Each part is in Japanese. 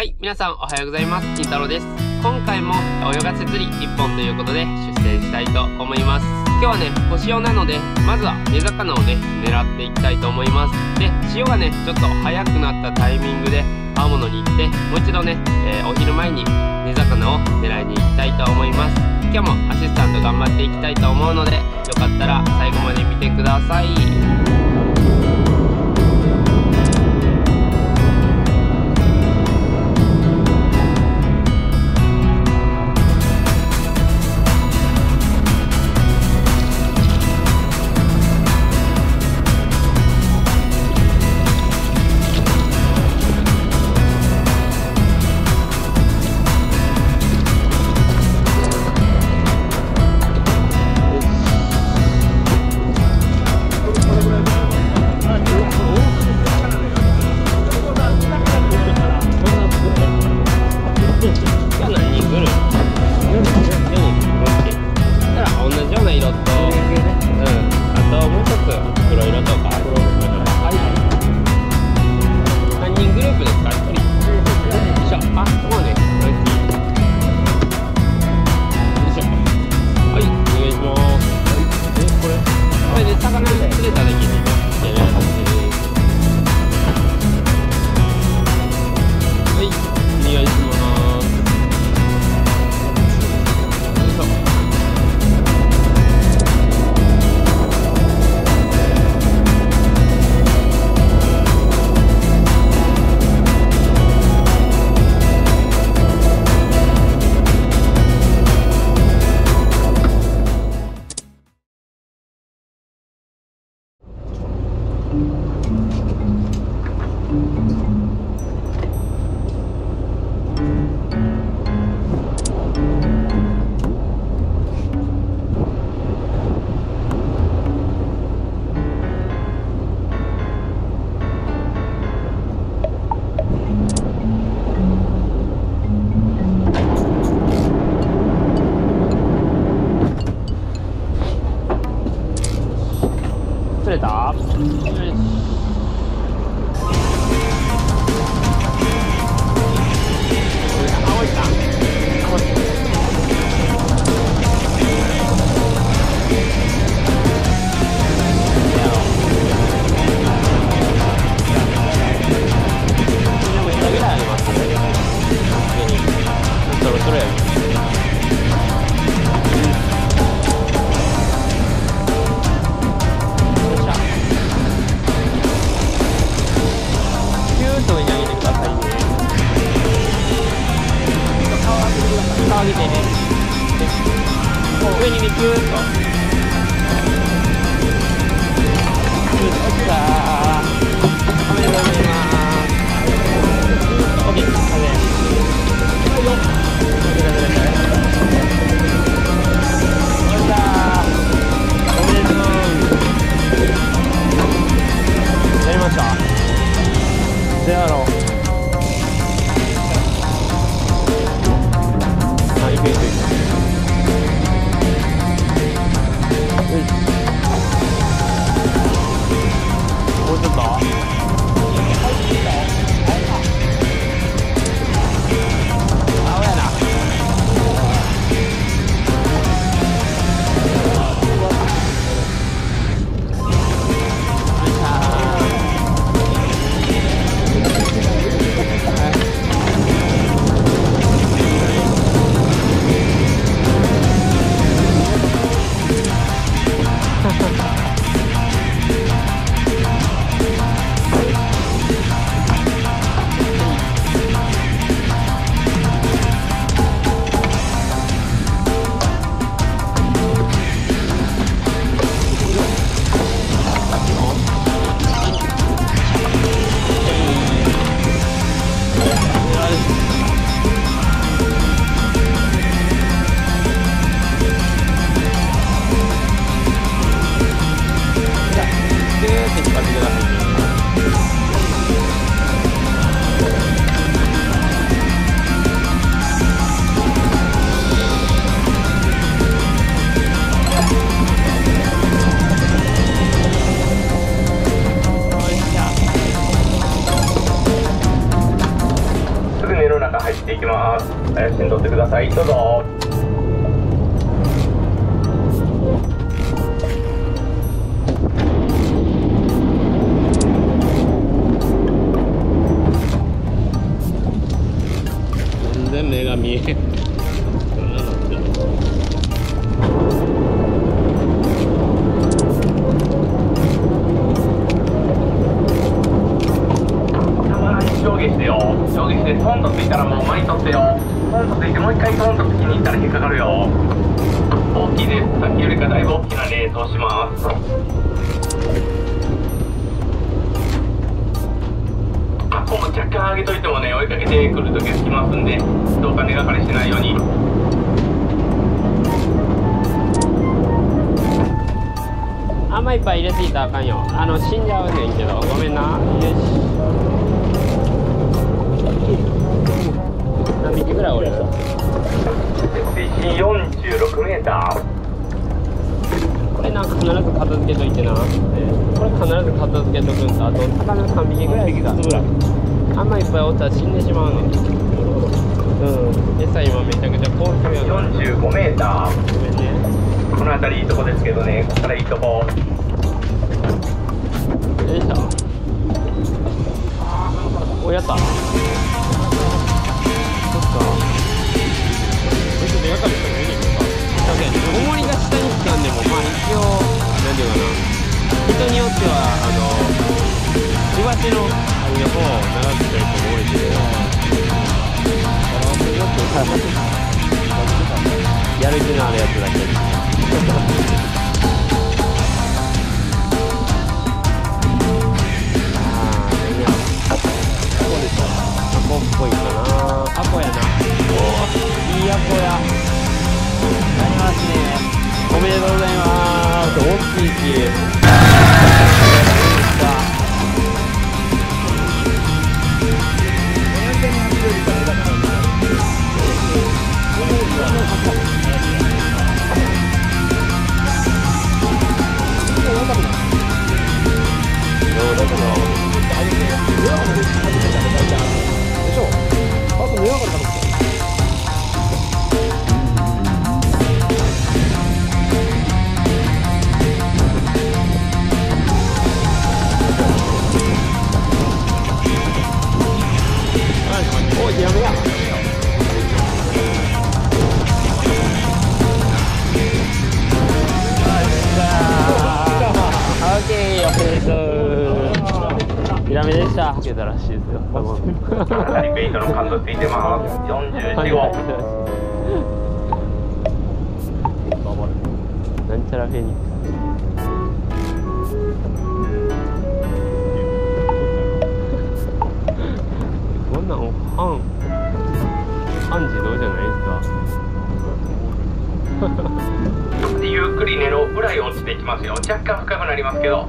はい、皆さんおはようございます。金太郎です。今回も泳がせ釣り1本ということで出船したいと思います。今日はね、星潮なので、まずは根魚をね、狙っていきたいと思います。で、潮がね、ちょっと早くなったタイミングで青物に行って、もう一度ね、えー、お昼前に根魚を狙いに行きたいと思います。今日もアシスタント頑張っていきたいと思うので、よかったら最後まで見てください。きます。怪しん取ってください。どうぞ。ますんでどうか根がかりしないように。あんまいっぱい入れすぎたらあかんよ。あの死んじゃうねんけど。ごめんな。よし。何匹ぐらいおる？水深46メーター。これな必ず片付けといてな、これ必ず片付けとくんとあと魚3匹ぐらいだあん。まいっぱいおったら死んでしまうねんうん。餌今めちゃくちゃ高級やな。45メーター。ごめんねこの辺りいいとこですけどね。ここからいいとこ。よいしょおやったそっかこいつ手がかりが下につか。んでもまあ一応なんていうかな。人によってはあののあれを長くやる気のあるやつだけあー何やろタコっぽいかなアコやな。おいいアコやな。りますねおめでとうございます大きいしどうだろうおとうヒラメでした。受けたらしいですよ。多分かなりベイトの感度ついてます。44号。なんちゃらフェニックス。こんなん半半自動じゃないですかでゆっくり根の裏に落ちていきますよ。若干深くなりますけど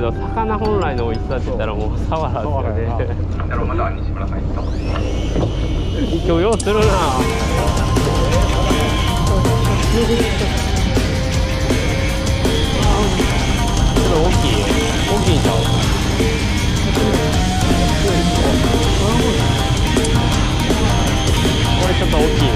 けど魚本来の美味しさって言ったらもうサワラですよね。だろうまた西村さん行った今日ようするな。ちょっと大きい。大きいんちゃうこれちょっと大きいよ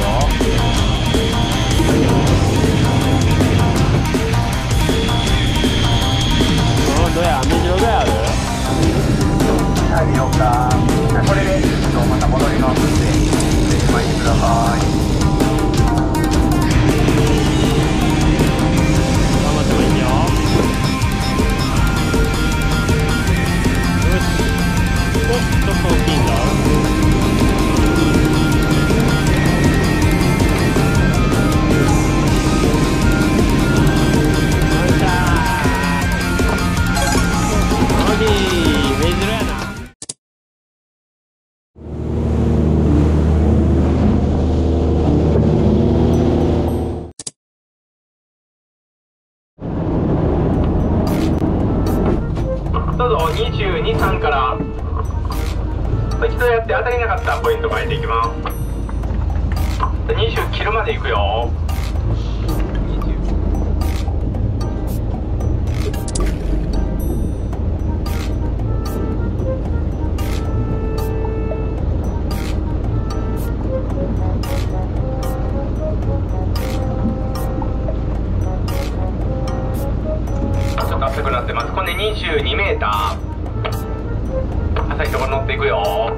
どうぞ。22、3から。一度やって当たりなかったポイント変えていきます。20切るまで行くよ。くなってます。これで22メーター。浅いところ乗っていくよ。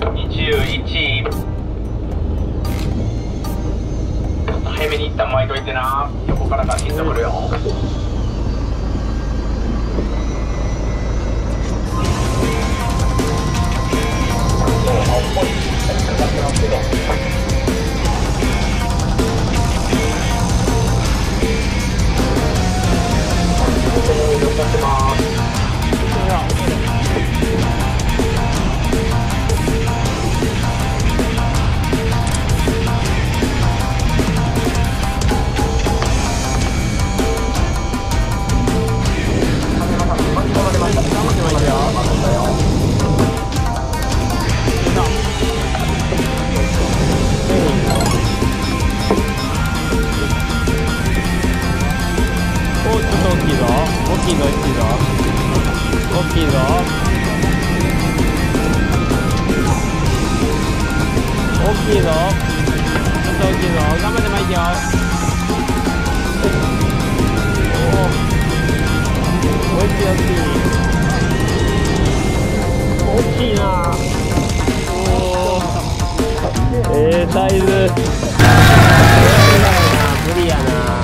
21ちょっと早めに一旦巻いといてな。横からが切ってくるよ。きいぞちょっと大きいぞ頑張ってまいてよおお大きい大きい大きいなおおええーサイズ無理やな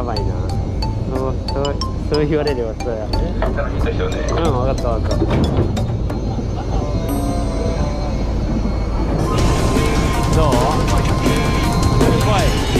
やばいな。そうそうそう言われればそうや。楽しいでよね。うん分かった分かった。どう？怖い。